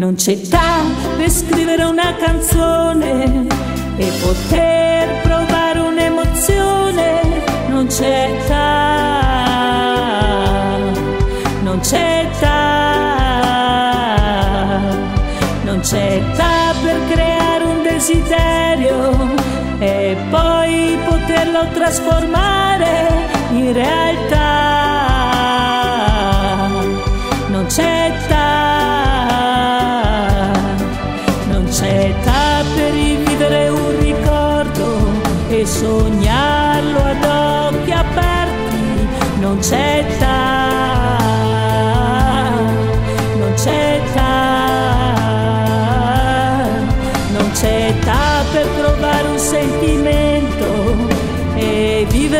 Non c'è età per scrivere una canzone e poter provare un'emozione. Non c'è età, non c'è età, non c'è età per creare un desiderio poterlo trasformare in realtà. Non c'è età. e sognarlo ad occhi aperti non c'è età, non c'è età, non c'è età per provare un sentimento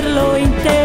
e viverlo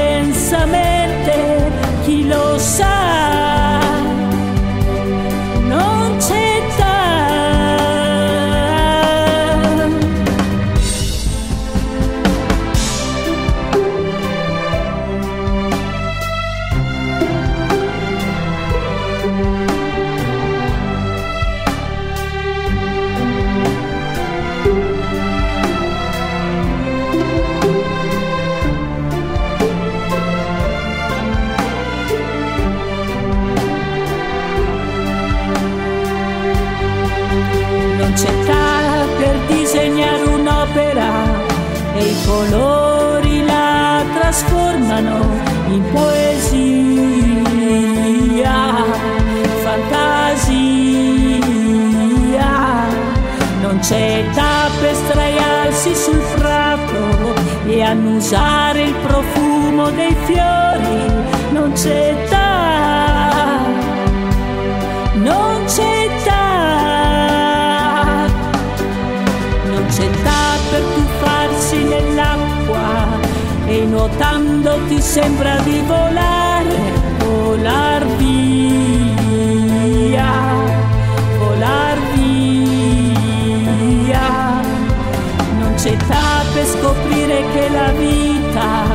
colori la trasformano in poesia, fantasia. Non c'è età per straiarsi sul prato e annusare il profumo dei fiori, non c'è età, nuotando ti sembra di volare, volar via, volar via. Non c'è età per scoprire che la vita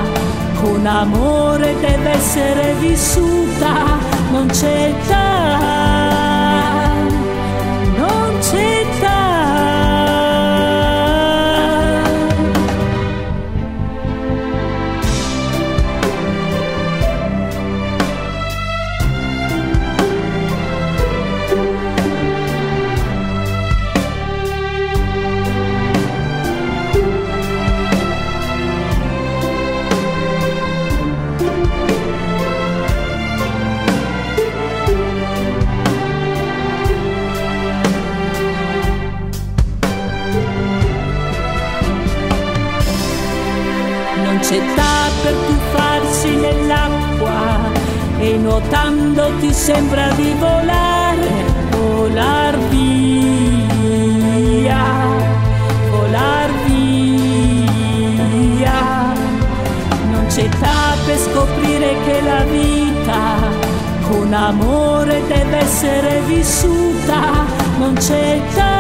con amore deve essere vissuta, non c'è età, età per tuffarsi nell'acqua e nuotando ti sembra di volare, volar via, volar via. Non c'è età per scoprire che la vita con amore deve essere vissuta, non c'è età